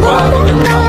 Rock and roll.